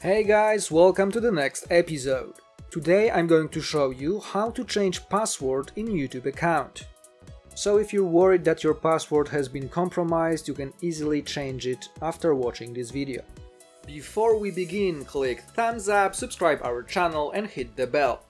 Hey guys, welcome to the next episode. Today I'm going to show you how to change password in YouTube account. So if you're worried that your password has been compromised, you can easily change it after watching this video. Before we begin, click thumbs up, subscribe our channel and hit the bell.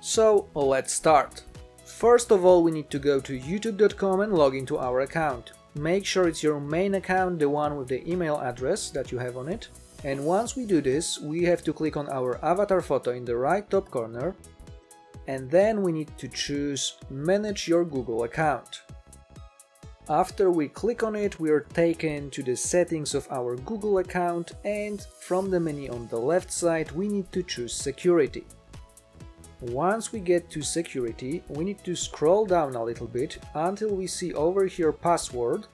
So let's start. First of all we need to go to youtube.com and log into our account. Make sure it's your main account, the one with the email address that you have on it. And once we do this, we have to click on our avatar photo in the right top corner and then we need to choose Manage your Google account. After we click on it, we are taken to the settings of our Google account and from the menu on the left side we need to choose Security. Once we get to Security, we need to scroll down a little bit until we see over here Password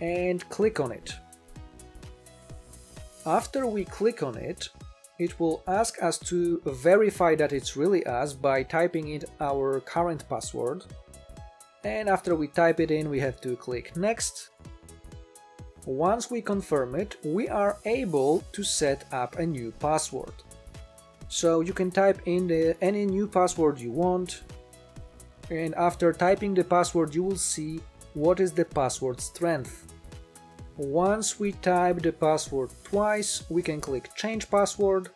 and click on it. After we click on it, it will ask us to verify that it's really us by typing in our current password. And after we type it in, we have to click next. Once we confirm it, we are able to set up a new password. So you can type in the, any new password you want. And after typing the password, you will see what is the password strength. Once we type the password twice, we can click change password.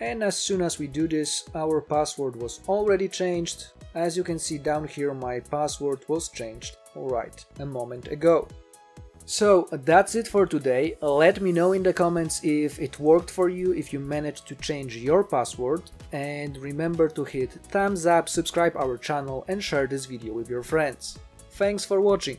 And as soon as we do this, our password was already changed. As you can see down here, my password was changed right a moment ago. So that's it for today. Let me know in the comments if it worked for you, if you managed to change your password. And remember to hit thumbs up, subscribe our channel and share this video with your friends. Thanks for watching.